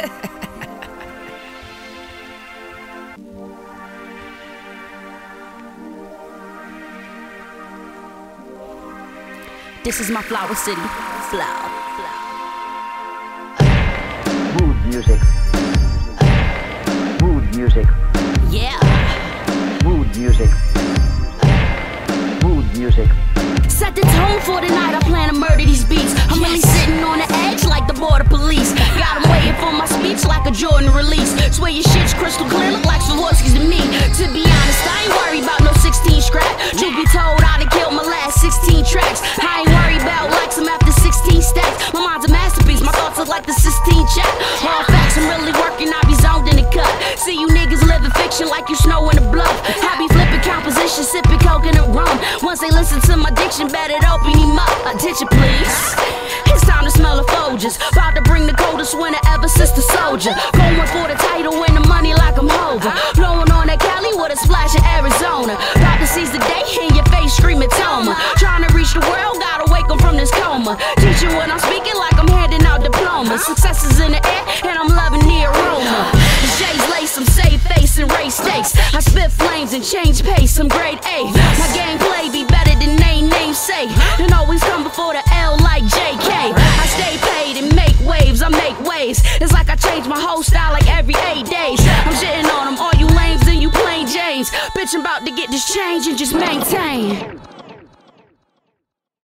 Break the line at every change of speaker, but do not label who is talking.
This is my flower city. Flower.
Mood music. Mood music.
Yeah.
Mood music. Mood music.
Set the tone for the night. I plan to murder these beats. A Jordan release. Swear your shit's crystal clear, look like Swarovski's to me. To be honest, I ain't worried about no 16 scrap. Truth be told, I done killed my last 16 tracks. I ain't worried about likes, I'm after 16 stacks. My mind's a masterpiece, my thoughts look like the 16 chat. All facts, I'm really working, I be zoned in the cut. See you niggas living fiction like you snow in the bluff. I be flipping composition, sipping coconut rum. Once they listen to my diction, better open him up. Attention, please. It's time to smell the Folgers. About to bring the coldest winter the soldier. Going for the title and the money like I'm Hova. Blowing on that Cali with a splash of Arizona. About to seize the day in your face, screaming Toma. Trying to reach the world, gotta wake 'em from this coma. Teaching when I'm speaking like I'm handing out diplomas. Success is in the air, and I'm loving the aroma. J's lace, I'm save face and race stakes. I spit flames and change pace, I'm grade A. My gameplay be better than name name say. And always come before the L change my whole style like every eight days. I'm shitting on them, all you lames and you plain James. Bitch, I'm about to get this change and just maintain.